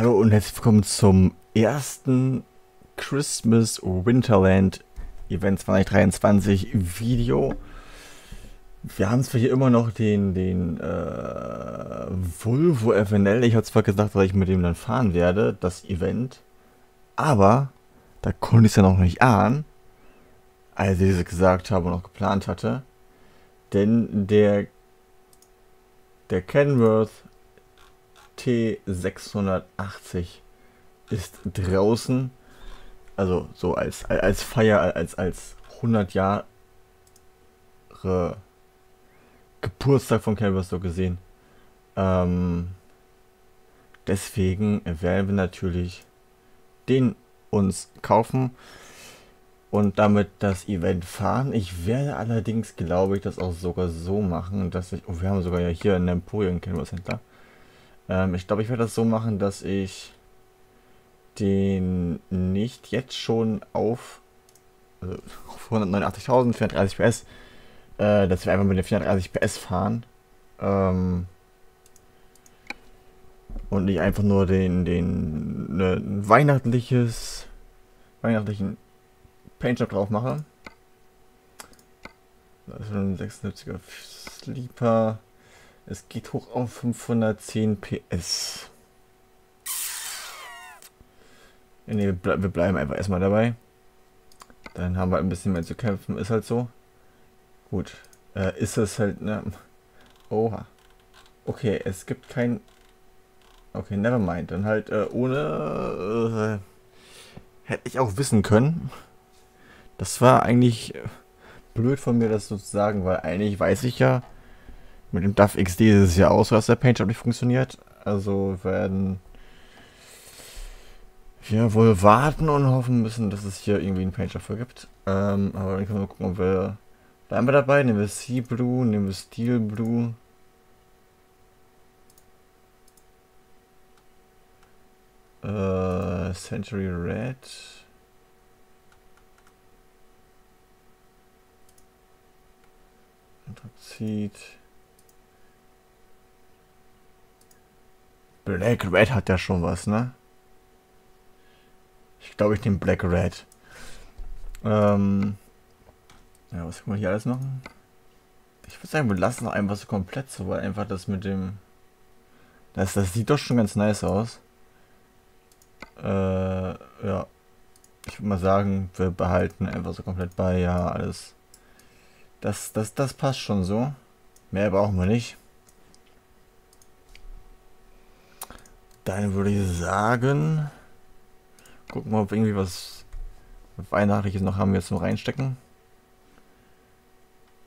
Hallo und herzlich willkommen zum ersten Christmas Winterland Event 2023 Video. Wir haben zwar hier immer noch den, den äh, Volvo FNL. Ich habe zwar gesagt, dass ich mit dem dann fahren werde, das Event. Aber da konnte ich es ja noch nicht ahnen, als ich es gesagt habe und auch geplant hatte. Denn der, der Kenworth T680 ist draußen. Also so als, als Feier, als, als 100 Jahre Geburtstag von Kenworth so gesehen. Ähm, deswegen werden wir natürlich den uns kaufen und damit das Event fahren. Ich werde allerdings, glaube ich, das auch sogar so machen, dass ich. Oh, wir haben sogar ja hier in Empoleon Canvas Händler. Ähm, ich glaube, ich werde das so machen, dass ich den nicht jetzt schon auf, also auf 189.000, 430 PS, äh, dass wir einfach mit den 430 PS fahren. Ähm, und nicht einfach nur den, den ne, weihnachtliches, weihnachtlichen Paintjob drauf mache. Das ist ein 76er Sleeper. Es geht hoch auf 510 PS. Ja, nee, wir, wir bleiben einfach erstmal dabei. Dann haben wir ein bisschen mehr zu kämpfen. Ist halt so. Gut. Äh, ist es halt, ne? Oha. Okay, es gibt kein... Okay, never mind. Dann halt äh, ohne... Äh, hätte ich auch wissen können. Das war eigentlich blöd von mir, das so zu sagen, weil eigentlich weiß ich ja, mit dem DAF XD ist es ja auch so, dass der Paintjob nicht funktioniert. Also werden wir wohl warten und hoffen müssen, dass es hier irgendwie einen Paintjob für gibt. Ähm, aber dann können wir gucken, ob wir. Bleiben wir dabei? Nehmen wir Sea Blue, nehmen wir Steel Blue. Äh, Century Red. Anthrazit. Black Red hat ja schon was, ne? Ich glaube, ich nehme Black Red. Ähm. Ja, was können wir hier alles machen? Ich würde sagen, wir lassen noch einfach so komplett so, weil einfach das mit dem. Das, das sieht doch schon ganz nice aus. Äh, ja. Ich würde mal sagen, wir behalten einfach so komplett bei, ja, alles. Das, das, das passt schon so. Mehr brauchen wir nicht. Dann würde ich sagen, gucken wir, ob wir irgendwie was Weihnachtliches noch haben wir zum Reinstecken.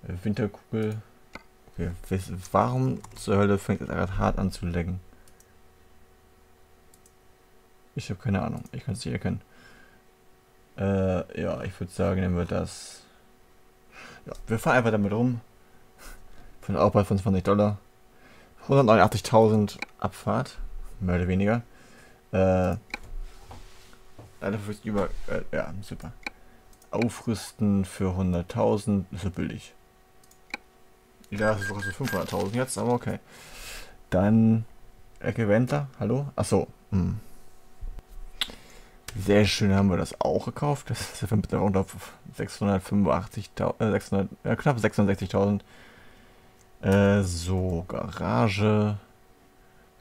Winterkugel. Okay, warum zur Hölle fängt es gerade hart an zu lecken? Ich habe keine Ahnung, ich kann es nicht erkennen. Äh, ja, ich würde sagen, nehmen wir das. Ja, wir fahren einfach damit rum. Von der Aufpreis von 20 Dollar. 189.000 Abfahrt mehr oder weniger. Äh, leider fürs über, äh, ja, super. Aufrüsten für 100.000 ist ja billig. Ja, das kostet 500.000 jetzt, aber okay. Dann Ecke Wendler, hallo? Achso, hm. Sehr schön haben wir das auch gekauft. Das ist ja mit auf 685.000, äh, 600, äh, knapp 66.000. Äh, so, Garage.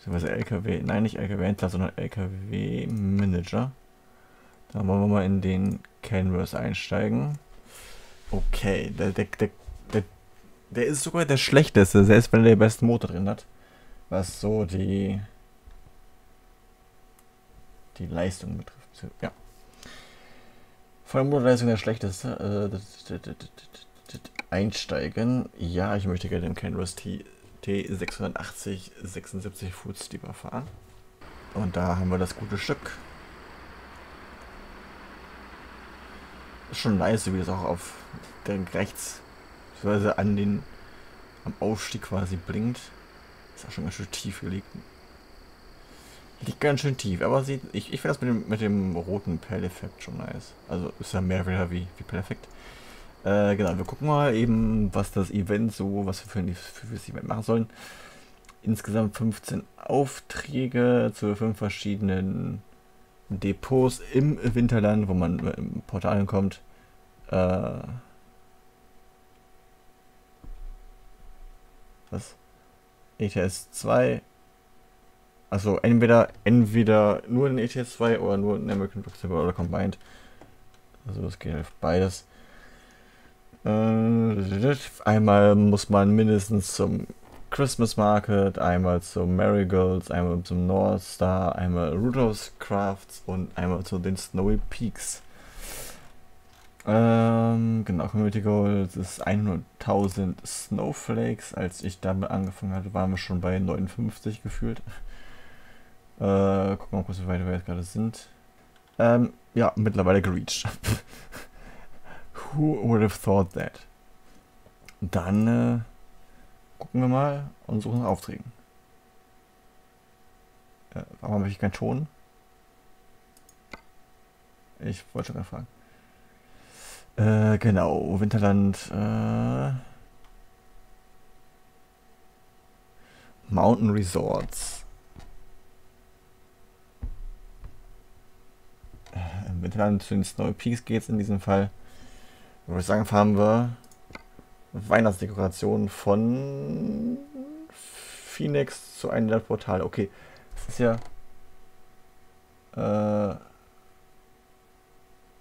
Beziehungsweise LKW, nein, nicht LKW-Händler, sondern LKW-Manager. Da wollen wir mal in den Canvas einsteigen. Okay, der, der, der, der, der ist sogar der schlechteste, selbst wenn er den besten Motor drin hat. Was so die, die Leistung betrifft. Ja. Von der der schlechteste. Äh, einsteigen. Ja, ich möchte gerne den Canvas T T680 76 Foot Steeper fahren. Und da haben wir das gute Stück. Ist schon nice, wie das auch auf der rechts, beziehungsweise an den, am Aufstieg quasi blinkt. Ist auch schon ganz schön tief gelegt. Liegt ganz schön tief, aber sieht, ich, ich finde das mit dem, mit dem roten Pell-Effekt schon nice. Also ist ja mehr wieder wie, wie Pell-Effekt. Äh, genau, wir gucken mal eben, was das Event so, was wir für, für das Event machen sollen. insgesamt 15 Aufträge zu fünf verschiedenen Depots im Winterland, wo man im Portal kommt. Äh, was? ETS 2. Also entweder entweder nur in ETS 2 oder nur in American Simulator oder Combined. Also es geht auf beides. Äh, einmal muss man mindestens zum Christmas Market, einmal zum Marigolds, einmal zum North Star, einmal Rudolph's Crafts und einmal zu den Snowy Peaks. Ähm, genau, Community Goals ist 100.000 Snowflakes. Als ich damit angefangen hatte, waren wir schon bei 59 gefühlt. Äh, gucken wir mal kurz, wie weit wir jetzt gerade sind. Ähm, ja, mittlerweile gereached. Who would have thought that? Dann äh, gucken wir mal und suchen nach Aufträgen. Äh, warum habe ich keinen Ton? Ich wollte schon mal fragen. Äh, genau, Winterland. Äh, Mountain Resorts. Äh, Im Winterland zu den Snowy Peaks geht es in diesem Fall. Würde ich sagen, fahren wir Weihnachtsdekoration von Phoenix zu einem der Portale. Okay, das ist ja. Äh,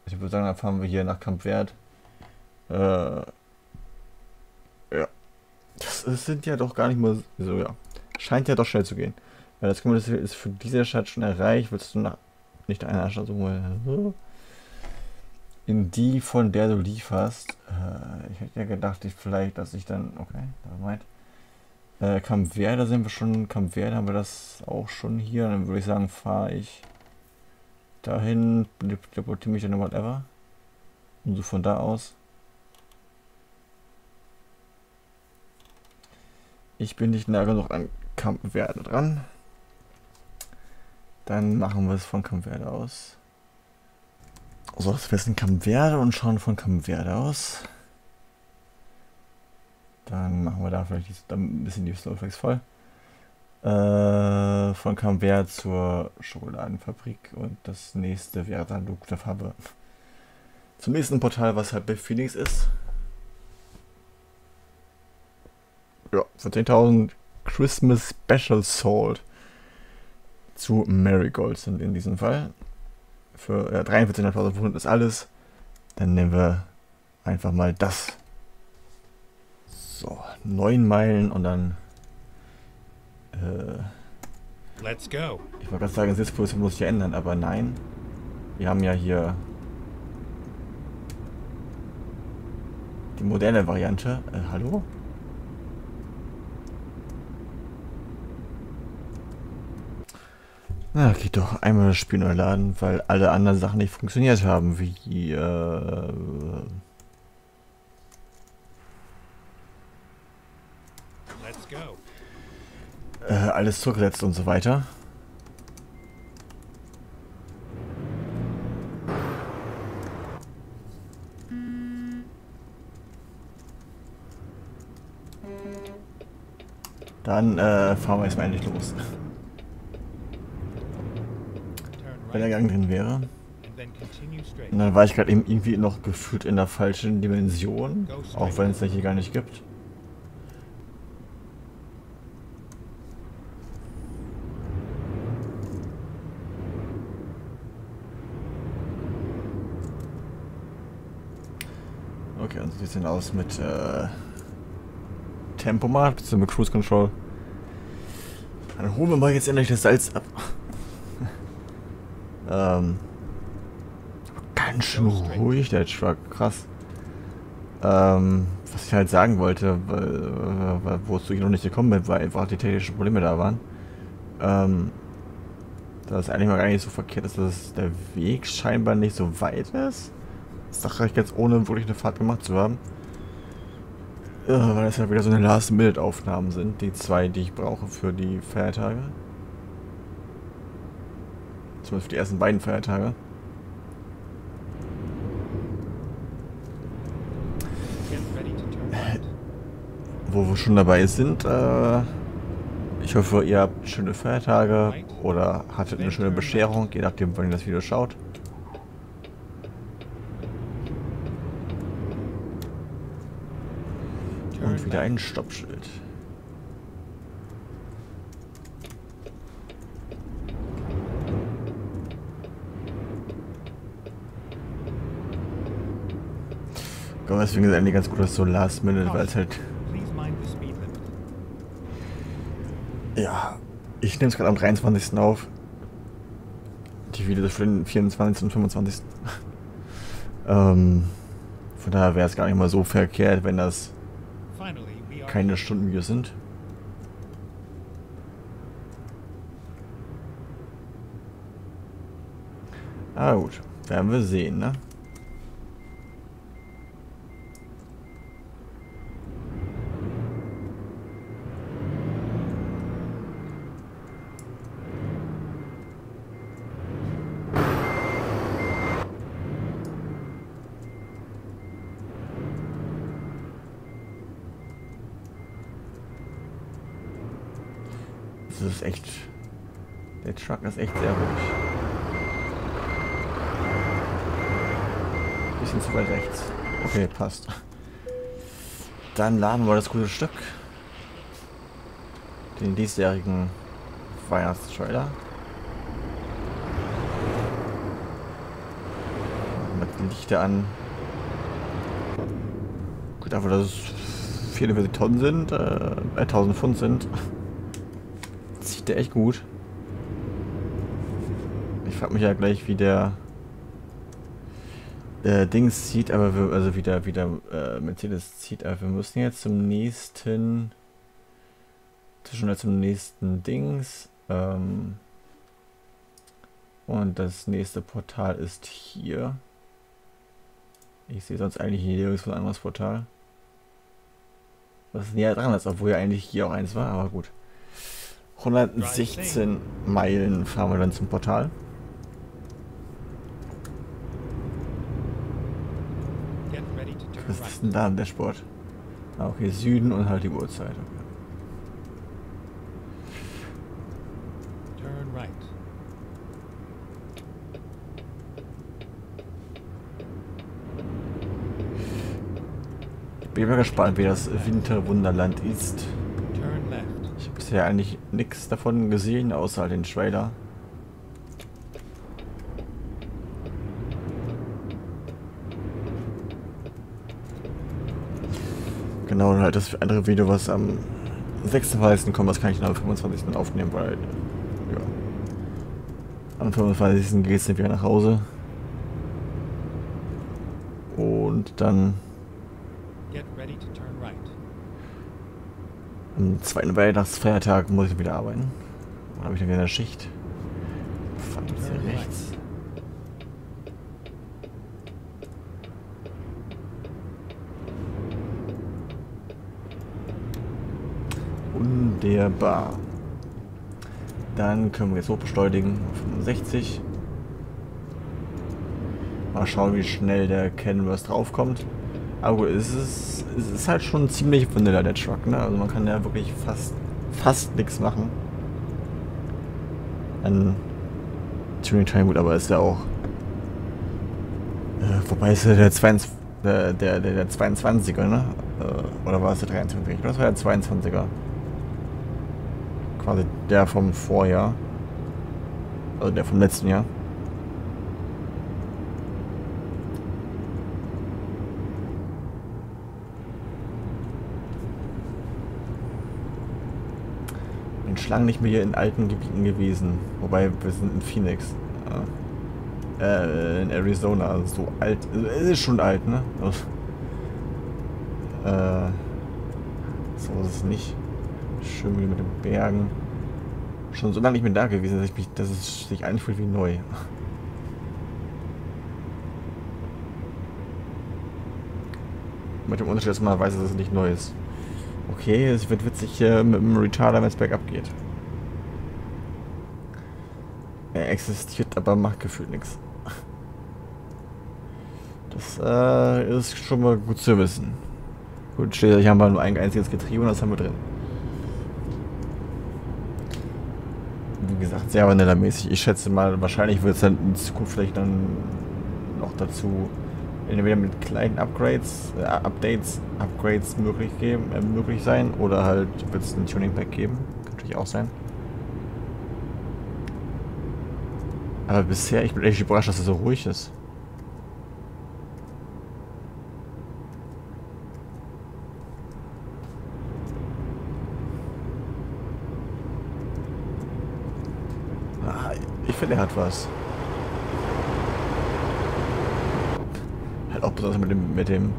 ich würde sagen, dann fahren wir hier nach Verde. Äh, ja. Das, das, sind ja doch gar nicht mal so, ja. Scheint ja doch schnell zu gehen. Weil das ist für diese Stadt schon erreicht. Willst du nach, nicht eine Stadt suchen? In die, von der du lieferst. Äh, ich hätte ja gedacht, ich vielleicht, dass ich dann. Okay, meint. Äh, Camp Verde sind wir schon. Camp Verde haben wir das auch schon hier. Dann würde ich sagen, fahre ich dahin, teleportiere mich dann whatever. Und so von da aus. Ich bin nicht nah genug an Camp Verde dran. Dann machen wir es von Camp Verde aus. So, das wäre in Camp Verde und schauen von Camp Verde aus. Dann machen wir da vielleicht ein bisschen die Snowflakes voll. Äh, von Camembert zur Schokoladenfabrik und das nächste wäre dann Luke der Farbe. Zum nächsten Portal, was halt bei Phoenix ist. Ja, für 10.000 Christmas Special Salt zu Marigold sind in diesem Fall. Für ja, 43.500 ist alles. Dann nehmen wir einfach mal das. So, 9 Meilen und dann äh, Let's go. Ich wollte gerade sagen, Sitzposition muss sich ändern, aber nein. Wir haben ja hier die moderne Variante. Äh, hallo? Na, geht doch einmal das Spiel neu laden, weil alle anderen Sachen nicht funktioniert haben, wie äh, äh, alles zurückgesetzt und so weiter. Dann äh, fahren wir erstmal endlich los. Wenn der Gang drin wäre. Und dann war ich gerade eben irgendwie noch gefühlt in der falschen Dimension, auch wenn es hier gar nicht gibt. Okay, und wie sieht aus mit äh, Tempomat bzw. Cruise Control? Dann holen wir mal jetzt endlich das Salz ab. Ähm, ganz schön ruhig, der Truck, krass. Ähm, was ich halt sagen wollte, weil, wozu ich noch nicht gekommen bin, weil einfach die technischen Probleme da waren. Ähm, dass es eigentlich mal gar nicht so verkehrt ist, dass der Weg scheinbar nicht so weit ist. Das reicht jetzt ohne wirklich eine Fahrt gemacht zu haben. Ja, weil das ja wieder so eine Last-Minute-Aufnahmen sind. Die zwei, die ich brauche für die Feiertage. Zumindest für die ersten beiden Feiertage. Wo wir schon dabei sind, äh, Ich hoffe, ihr habt schöne Feiertage oder hattet eine schöne Bescherung, je nachdem, wann ihr das Video schaut. Und wieder ein Stoppschild. Aber deswegen ist eigentlich ganz gut, dass so Last Minute, weil es halt. Ja, ich nehme es gerade am 23. auf. Die Videos für den 24. und 25. ähm, von daher wäre es gar nicht mal so verkehrt, wenn das keine Stundenvideos sind. Ah gut, werden wir sehen, ne? Das ist echt... Der Truck ist echt sehr ruhig. Bisschen zu weit rechts. Okay, passt. Dann laden wir das gute Stück. Den diesjährigen Weihnachtstrailer. Mit Lichter an. Gut, dafür, dass es 44 Tonnen sind, äh, 1000 Pfund sind, sieht der echt gut. Ich frage mich ja gleich, wie der äh, Dings zieht, aber wir, also wie der, wie der äh, Mercedes zieht, aber wir müssen jetzt zum nächsten schon zum nächsten Dings ähm, und das nächste Portal ist hier. Ich sehe sonst eigentlich nirgendwo ein anderes Portal. Was näher dran ist, obwohl ja eigentlich hier auch eins war, aber gut. 116 Meilen fahren wir dann zum Portal. Was ist denn da der Sport? Ah, okay, Süden und halt die Uhrzeit. Okay. Bin mal gespannt, wie das Winterwunderland ist bisher eigentlich nichts davon gesehen, außer den Trailer. Genau, und halt das andere Video, was am 26. kommt, das kann ich dann am 25. aufnehmen, weil, ja, am 25. geht es dann wieder nach Hause. Und dann Am zweiten Weihnachtsfeiertag muss ich wieder arbeiten. Dann habe ich dann wieder eine Schicht. Fuck, ist hier rechts. Wunderbar. Dann können wir jetzt hochbeschleunigen auf 65. Mal schauen, wie schnell der Canvas draufkommt. Aber es ist, es ist halt schon ziemlich vanilla, der Truck, ne? Also man kann ja wirklich fast, fast nichts machen. An Tuning Time, gut, aber ist ja auch. Äh, wobei ist ja der, 22, der, der, der, der 22er, ne? Äh, oder war es der 23? Das war der 22er. Quasi der vom Vorjahr. Also der vom letzten Jahr. lange nicht mehr hier in alten Gebieten gewesen. Wobei, wir sind in Phoenix. Äh, in Arizona. Also so alt. Also, es ist schon alt, ne? Also, äh, so ist es nicht. Schön mit den Bergen. Schon so lange nicht mehr da gewesen, dass, ich mich, dass es sich anfühlt wie neu. Mit dem Unterschied, dass man weiß, dass es nicht neu ist. Okay, es wird witzig äh, mit dem Retarder, wenn es bergab geht. Er existiert, aber macht gefühlt nichts. Das äh, ist schon mal gut zu wissen. Gut, hier haben wir nur ein einziges Getriebe und das haben wir drin. Gesagt, sehr vanilla-mäßig. Ich schätze mal, wahrscheinlich wird es dann in Zukunft vielleicht dann noch dazu entweder mit kleinen Upgrades, äh, Updates, Upgrades möglich geben, äh, möglich sein oder halt wird es ein Tuning Pack geben. Kann natürlich auch sein. Aber bisher, ich bin echt überrascht, dass es so ruhig ist. Ah, er hat was. Halt auch besonders mit dem, mit dem,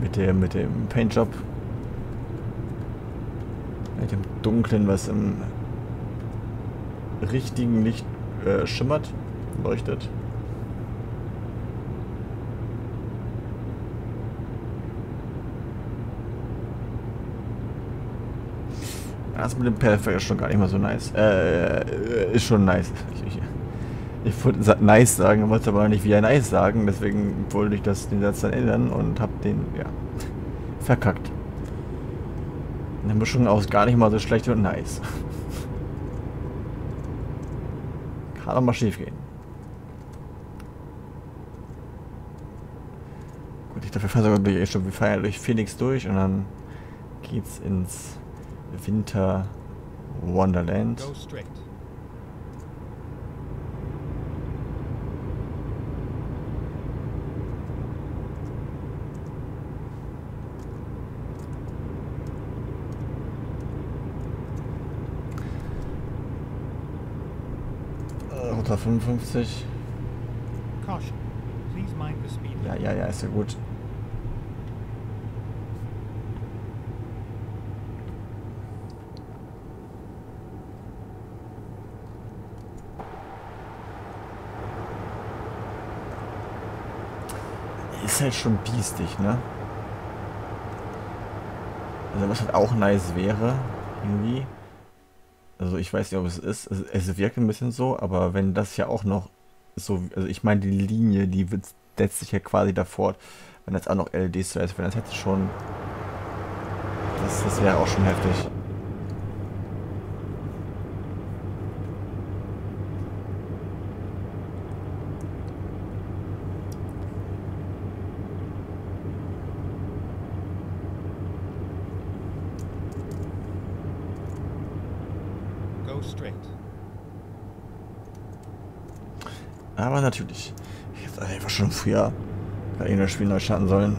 mit dem, mit dem Paintjob. Mit dem dunklen, was im richtigen Licht äh, schimmert, leuchtet. Das mit dem Perfekt ist schon gar nicht mal so nice. Äh, ist schon nice. Ich, ich, ich wollte nice sagen, wollte aber nicht wieder nice sagen, deswegen wollte ich das, den Satz dann ändern und hab den, ja, verkackt. Eine Mischung aus gar nicht mal so schlecht und nice. Kann auch mal schief gehen. Gut, ich dafür fahre sogar durch, wir fahren durch Phoenix durch und dann geht's ins Winter Wonderland. Straight. Unter 55. Ja, ja, ja, ist ja gut. Ist halt schon biestig, ne? Also was halt auch nice wäre, irgendwie, also ich weiß nicht, ob es ist. Es, wirkt ein bisschen so, aber wenn das ja auch noch so, also ich meine, die Linie, die setzt sich ja quasi davor, wenn das auch noch LEDs wäre, wenn das hätte schon, das, das wäre auch schon heftig. Aber natürlich. Ich hätte einfach schon früher in das Spiel neu starten sollen.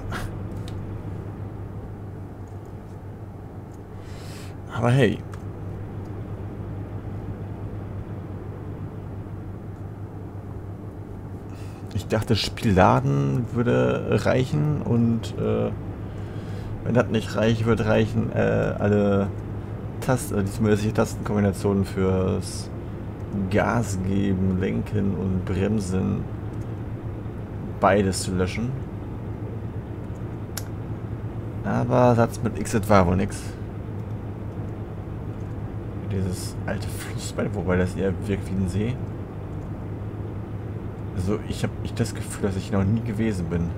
Aber hey. Ich dachte, Spielladen würde reichen und äh, wenn das nicht reicht, wird reichen äh, alle Tasten, äh, die zusätzliche Tastenkombinationen fürs Gas geben, lenken und bremsen beides zu löschen. Aber Satz mit X war wohl nix. Dieses alte Flussbein, wobei das eher wirkt wie ein See. Also ich habe ich das Gefühl, dass ich noch nie gewesen bin.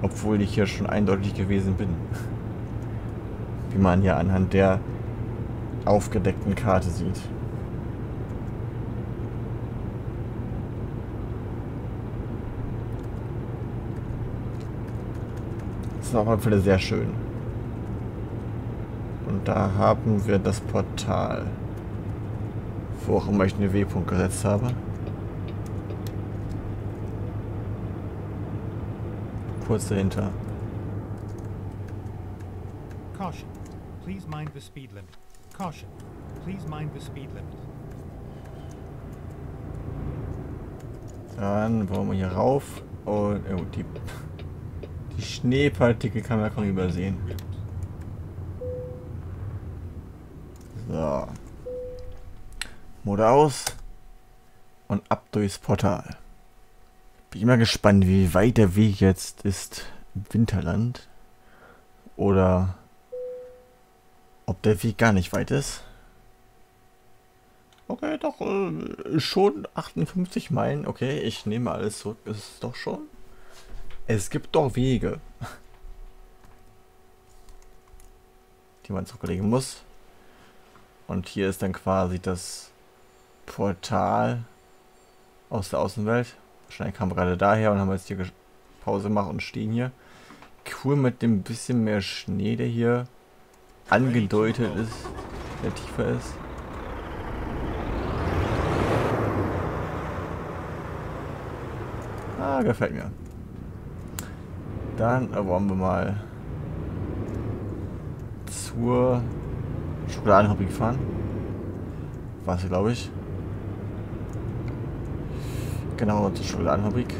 Obwohl ich hier schon eindeutig gewesen bin. Wie man ja anhand der aufgedeckten Karte sieht. Ist auf jeden Fall sehr schön. Und da haben wir das Portal. Wo auch immer ich den W-Punkt gesetzt habe. Kurz dahinter. Caution. Please mind the speed limit. Caution. Please mind the speed limit. Dann wollen wir hier rauf und oh, die Schneepartikel kann man kaum übersehen. So. Mode aus. Und ab durchs Portal. Bin immer gespannt, wie weit der Weg jetzt ist im Winterland. Oder ob der Weg gar nicht weit ist. Okay, doch, äh, schon 58 Meilen. Okay, ich nehme alles zurück. Ist doch schon. Es gibt doch Wege, die man zurücklegen muss. Und hier ist dann quasi das Portal aus der Außenwelt. Wahrscheinlich kam gerade daher und haben jetzt hier Pause gemacht und stehen hier. Cool mit dem bisschen mehr Schnee, der hier angedeutet ist, der tiefer ist. Ah, gefällt mir. Dann wollen wir mal zur Schokoladenfabrik fahren. War sie, glaube ich. Genau, zur Schokoladenfabrik.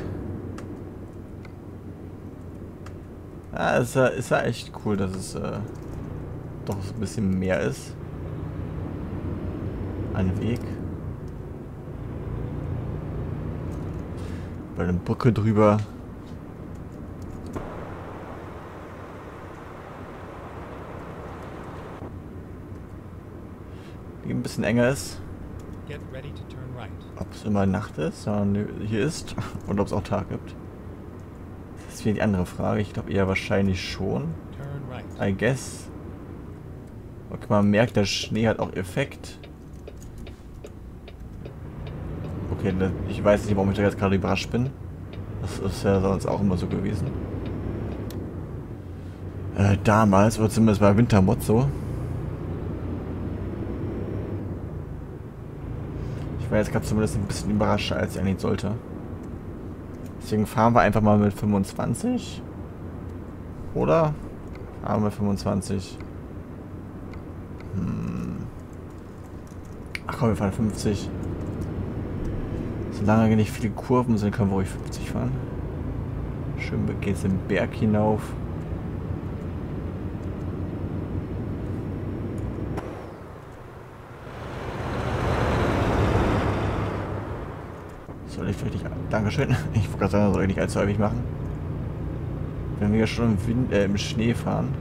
Ja, ist ja, ist ja echt cool, dass es äh, doch ein bisschen mehr ist. Ein Weg. Bei der Brücke drüber. Ein bisschen enger ist. Ob es immer Nacht ist, sondern hier ist, und ob es auch Tag gibt. Das ist wieder die andere Frage. Ich glaube eher wahrscheinlich schon. I guess. Okay, man merkt, der Schnee hat auch Effekt. Okay, ich weiß nicht, warum ich da jetzt gerade überrascht bin. Das ist ja sonst auch immer so gewesen. Äh, damals, oder zumindest bei Wintermod so. War jetzt gerade zumindest ein bisschen überrascht, als ich eigentlich sollte. Deswegen fahren wir einfach mal mit 25. Oder? Fahren wir mit 25. Hm. Ach komm, wir fahren 50. Solange nicht viele Kurven sind, können wir ruhig 50 fahren. Schön geht's den Berg hinauf. Soll ich richtig... Dankeschön. Ich wollte gerade sagen, soll ich nicht allzu häufig machen. Wenn wir schon im, Wind, äh, im Schnee fahren.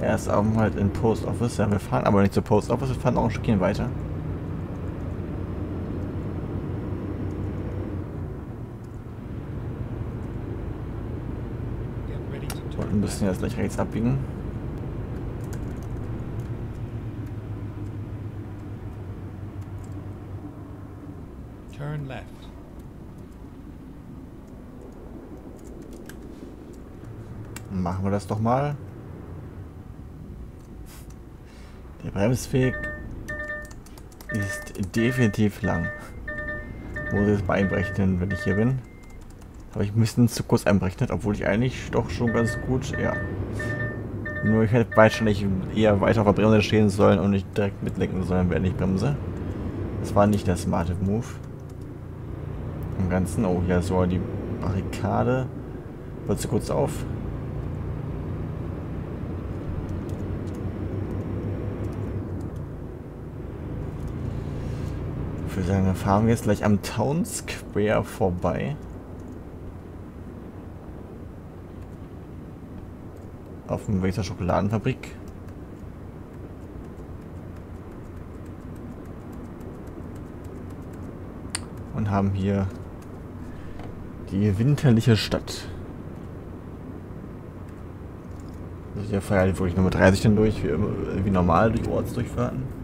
Erst auch halt in Post Office. Ja, wir fahren aber nicht zur Post Office, wir fahren auch ein Stückchen weiter. Und müssen jetzt gleich rechts abbiegen. Turn left. Machen wir das doch mal. Der Bremsweg ist definitiv lang. Muss ich jetzt mal einberechnen, wenn ich hier bin. Aber ich müsste zu kurz einberechnet, obwohl ich eigentlich doch schon ganz gut, ja. Nur ich hätte wahrscheinlich eher weiter auf der Bremse stehen sollen und nicht direkt mitlenken sollen, wenn ich bremse. Das war nicht der smarte Move. Im Ganzen. Oh, ist so die Barrikade. Wird zu kurz auf. Ich würde sagen, dann fahren wir jetzt gleich am Town Square vorbei. Auf dem Weg zur Schokoladenfabrik. Und haben hier die winterliche Stadt. Also hier feiert wirklich nur mit 30 dann durch, wie, wie normal durch Ortsdurchfahrten.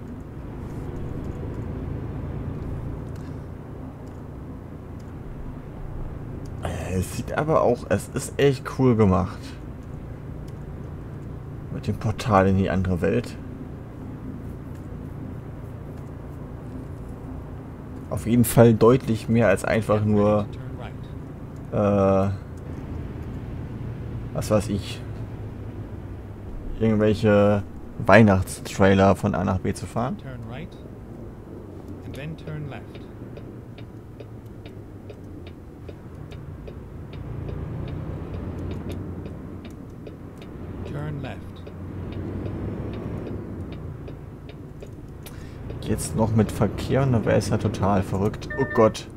Es sieht aber auch, es ist echt cool gemacht. Mit dem Portal in die andere Welt. Auf jeden Fall deutlich mehr als einfach nur äh, was weiß ich irgendwelche Weihnachtstrailer von A nach B zu fahren. Turn right and then turn left. Jetzt noch mit Verkehr und dann wäre es ja total verrückt. Oh Gott.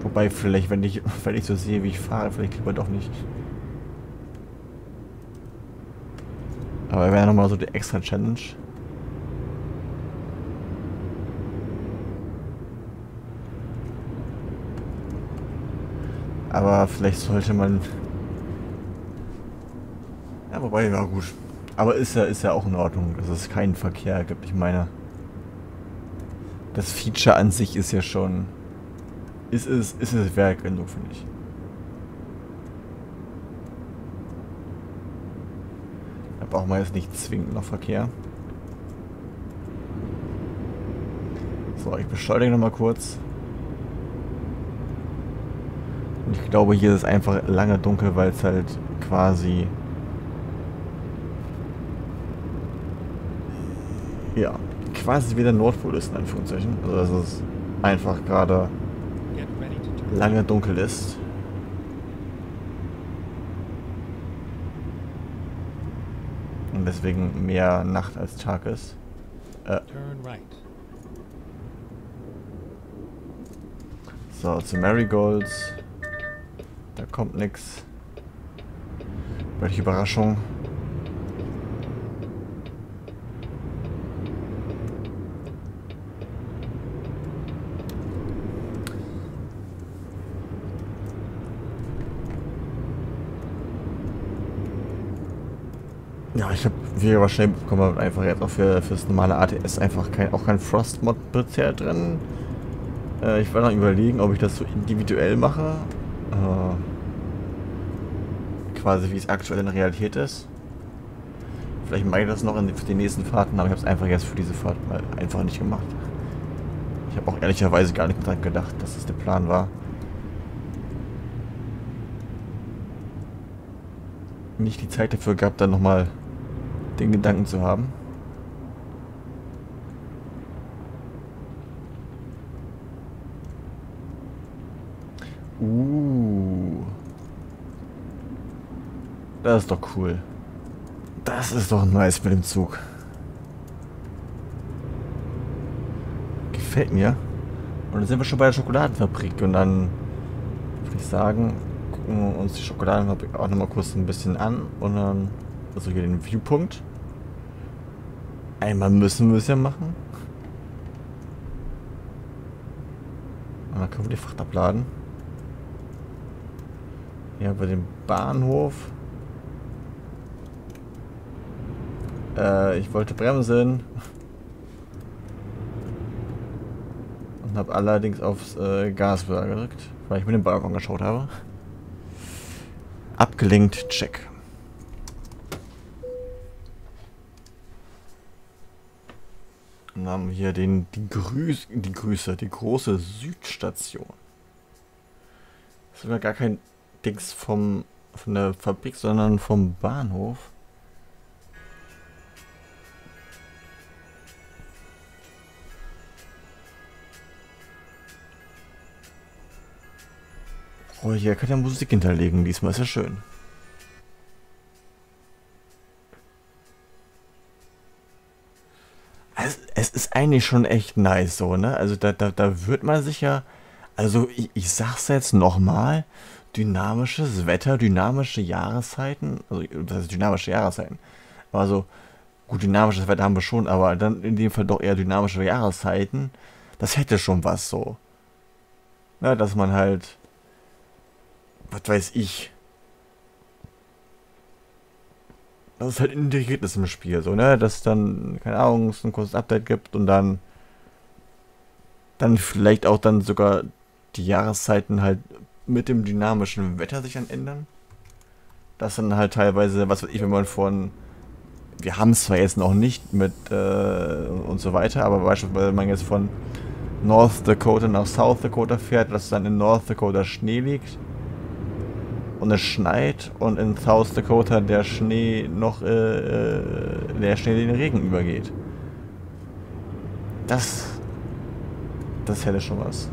Wobei vielleicht, wenn ich, wenn ich so sehe, wie ich fahre, vielleicht lieber doch nicht. Aber wäre nochmal so die extra Challenge. Aber vielleicht sollte man... Ja, wobei, ja gut. Aber ist ja, ist ja auch in Ordnung, dass es keinen Verkehr gibt. Ich meine, das Feature an sich ist ja schon... Ist es, ist es wert genug, finde ich. Da brauchen wir jetzt nicht zwingend noch Verkehr. So, ich beschleunige nochmal kurz. Und ich glaube, hier ist es einfach lange dunkel, weil es halt quasi... Ja, quasi wie der Nordpol ist, in Anführungszeichen. Also, dass es einfach gerade lange dunkel ist. Und deswegen mehr Nacht als Tag ist. Äh. So, zu Marigolds. Da kommt nix. Welche Überraschung. Wie wahrscheinlich bekommen wir einfach jetzt auch für fürs normale ATS einfach kein, auch kein Frost-Mod bisher drin. Äh, ich werde noch überlegen, ob ich das so individuell mache. Äh, quasi wie es aktuell in der Realität ist. Vielleicht mache ich das noch in die, für die nächsten Fahrten, aber ich habe es einfach jetzt für diese Fahrt mal einfach nicht gemacht. Ich habe auch ehrlicherweise gar nicht daran gedacht, dass es der Plan war. Nicht die Zeit dafür gehabt, dann nochmal den Gedanken zu haben. Uh. Das ist doch cool. Das ist doch nice mit dem Zug. Gefällt mir. Und dann sind wir schon bei der Schokoladenfabrik. Und dann würde ich sagen, gucken wir uns die Schokoladenfabrik auch nochmal kurz ein bisschen an. Und dann, also hier den Viewpunkt. Einmal müssen wir es ja machen. Dann können wir die Fracht abladen. Ja, bei dem Bahnhof. Äh, ich wollte bremsen. Und habe allerdings aufs äh, Gaspedal gedrückt, weil ich mir den Balkon geschaut habe. Abgelenkt, check. Und dann haben hier den, die, Grüß, die Grüße, die große Südstation. Das ist sogar gar kein Dings vom, von der Fabrik, sondern vom Bahnhof. Oh, hier kann ja Musik hinterlegen. Diesmal ist ja schön. Es, ist eigentlich schon echt nice so, ne? Also da, da, da wird man sich ja... Also ich, ich sag's jetzt nochmal dynamisches Wetter, dynamische Jahreszeiten, also das heißt dynamische Jahreszeiten. Also gut, dynamisches Wetter haben wir schon, aber dann in dem Fall doch eher dynamische Jahreszeiten. Das hätte schon was so. Na, dass man halt, was weiß ich, dass es halt integriert ist im Spiel, so, ne, dass dann, keine Ahnung, es ein kurzes Update gibt und dann, dann vielleicht auch dann sogar die Jahreszeiten halt mit dem dynamischen Wetter sich dann ändern. Das dann halt teilweise, was weiß ich, wenn man von, wir haben es zwar jetzt noch nicht mit äh, und so weiter, aber beispielsweise wenn man jetzt von North Dakota nach South Dakota fährt, dass dann in North Dakota Schnee liegt und es schneit und in South Dakota der Schnee noch, äh, äh der Schnee den Regen übergeht. Das, das hätte schon was.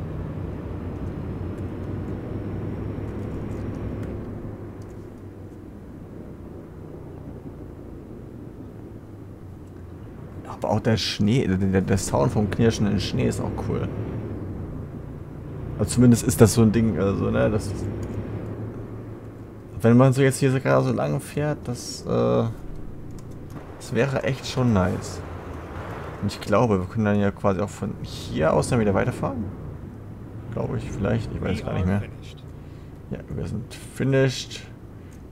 Aber auch der Schnee, der, der Sound vom knirschenden Schnee ist auch cool. Also zumindest ist das so ein Ding, also, ne, das wenn man so jetzt hier sogar so lange fährt, das, äh, das wäre echt schon nice. Und ich glaube, wir können dann ja quasi auch von hier aus dann wieder weiterfahren. Glaube ich, vielleicht. Ich weiß gar nicht mehr. Ja, wir sind finished.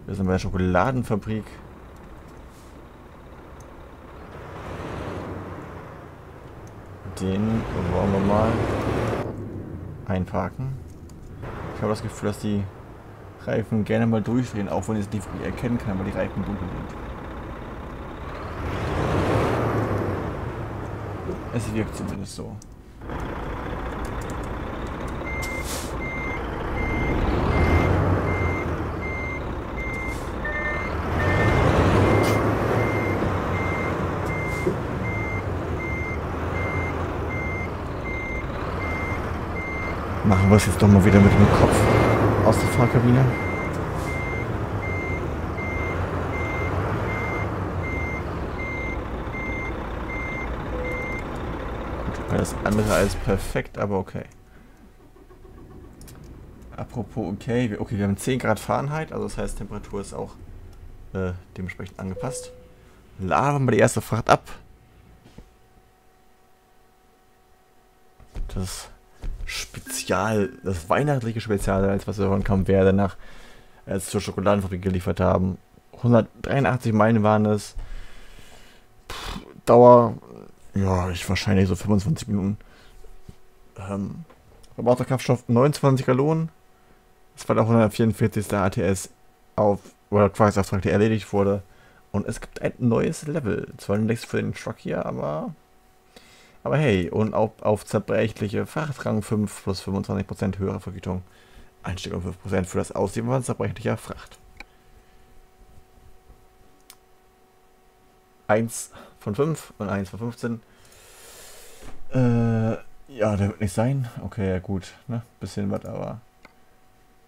Wir sind bei der Schokoladenfabrik. Den wollen wir mal einparken. Ich habe das Gefühl, dass die Reifen gerne mal durchdrehen, auch wenn ich es nicht erkennen kann, weil die Reifen dunkel sind. Es wirkt zumindest so. Machen wir es jetzt doch mal wieder mit dem Kopf aus der Fahrkabine. Das andere als perfekt, aber okay. Apropos okay, okay, wir haben 10 Grad Fahrenheit, also das heißt Temperatur ist auch äh, dementsprechend angepasst. Laden wir die erste Fracht ab. Das Spezial, das weihnachtliche Spezial, als was wir kam, wer danach als zur Schokoladenfabrik geliefert haben. 183 Meilen waren es. Dauer, ja, ich wahrscheinlich so 25 Minuten. Ähm, Kraftstoff 29 Gallonen. Das war der 144. ATS auf, oder Tagesauftrag, der erledigt wurde. Und es gibt ein neues Level. Zwar nicht für den Truck hier, aber aber hey, und auch auf zerbrechliche Frachtrang 5 plus 25% höhere Vergütung. Einstieg um 5% für das Aussehen von zerbrechlicher Fracht. 1 von 5 und 1 von 15. Äh, ja, der wird nicht sein. Okay, gut, ne? Bisschen was, aber.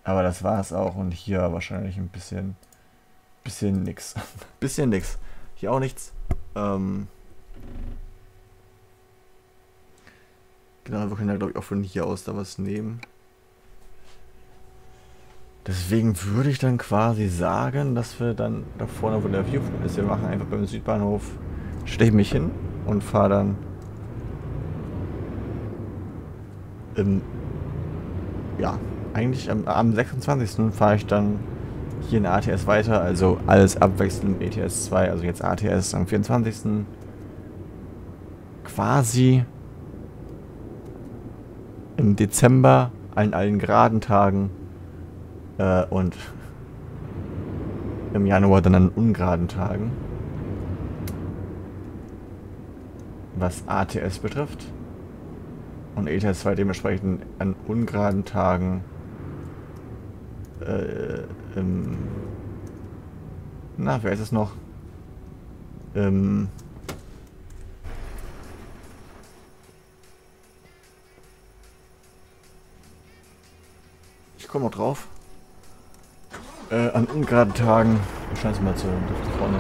Aber das war es auch. Und hier wahrscheinlich ein bisschen. Bisschen nix. bisschen nix. Hier auch nichts. Ähm. Genau, wir können ja glaube ich auch von hier aus da was nehmen. Deswegen würde ich dann quasi sagen, dass wir dann da vorne, wo der Viewpunkt ist, wir machen einfach beim Südbahnhof, stelle ich mich hin und fahre dann im, ja, eigentlich am, am 26. fahre ich dann hier in ATS weiter, also alles abwechselnd ETS 2, also jetzt ATS am 24. Quasi im Dezember an allen geraden Tagen äh, und im Januar dann an ungeraden Tagen. Was ATS betrifft. Und ETS 2 dementsprechend an ungeraden Tagen äh, im, na, wer ist es noch? Im komme noch drauf. Äh, an ungeraden Tagen. Ich scheine es mal zu vorne.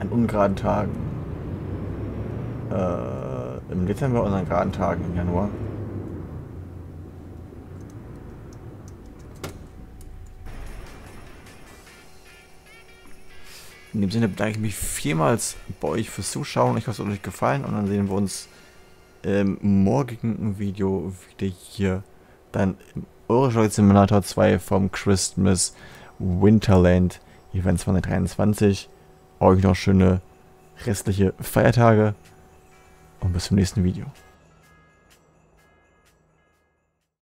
An ungeraden Tagen. Äh, Im Dezember und an geraden Tagen im Januar. In dem Sinne bedanke ich mich vielmals bei euch fürs Zuschauen. Ich hoffe, es hat euch gefallen und dann sehen wir uns im morgigen Video wieder hier dann Eurojoy Simulator 2 vom Christmas Winterland Event 2023. Euch noch schöne restliche Feiertage und bis zum nächsten Video.